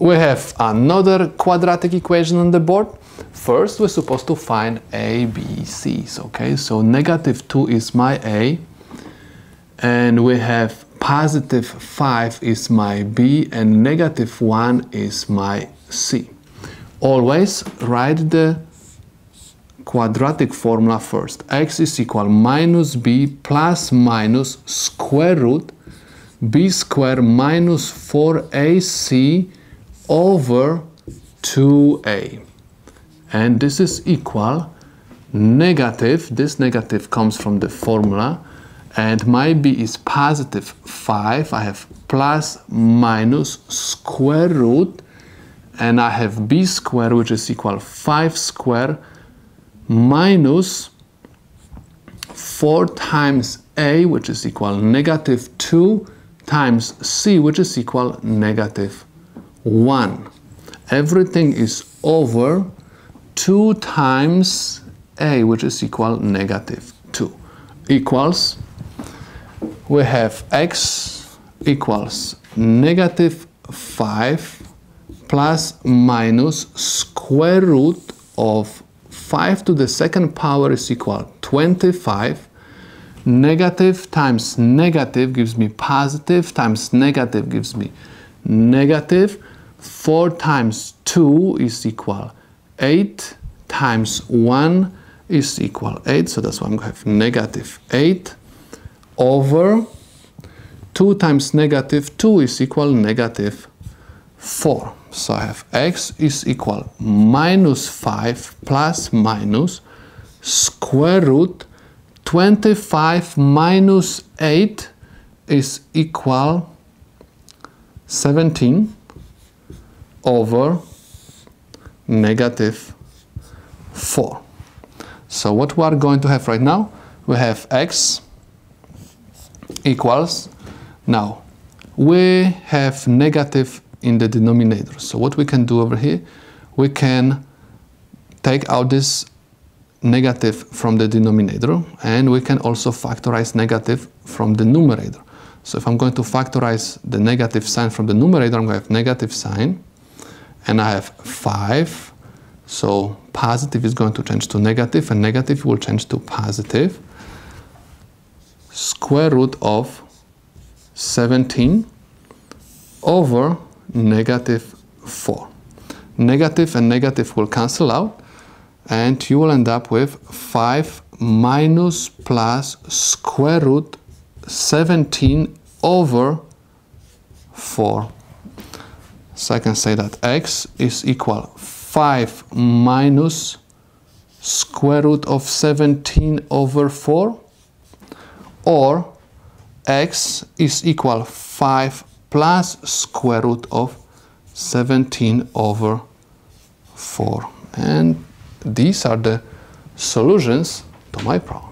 we have another quadratic equation on the board. First, we're supposed to find A, B, C's, okay? So negative 2 is my A, and we have positive 5 is my B, and negative 1 is my C. Always write the quadratic formula first. x is equal minus b plus minus square root b squared minus 4ac over 2a. And this is equal negative, this negative comes from the formula, and my b is positive 5. I have plus minus square root, and I have b squared, which is equal 5 squared minus 4 times a, which is equal negative 2 times c, which is equal negative 1. Everything is over 2 times a, which is equal negative 2, equals, we have x equals negative 5 plus minus square root of 5 to the second power is equal 25 Negative times negative gives me positive, times negative gives me negative. 4 times 2 is equal 8, times 1 is equal 8, so that's why I'm going to have negative 8 over 2 times negative 2 is equal negative 4. So I have x is equal minus 5 plus minus square root 25 minus 8 is equal 17 over negative 4. So what we are going to have right now, we have x equals, now we have negative in the denominator. So what we can do over here, we can take out this negative from the denominator and we can also factorize negative from the numerator. So if I'm going to factorize the negative sign from the numerator, I'm going to have negative sign and I have 5. So positive is going to change to negative and negative will change to positive. Square root of 17 over negative 4. Negative and negative will cancel out and you will end up with 5 minus plus square root 17 over 4. So I can say that x is equal 5 minus square root of 17 over 4 or x is equal 5 plus square root of 17 over 4 and these are the solutions to my problem.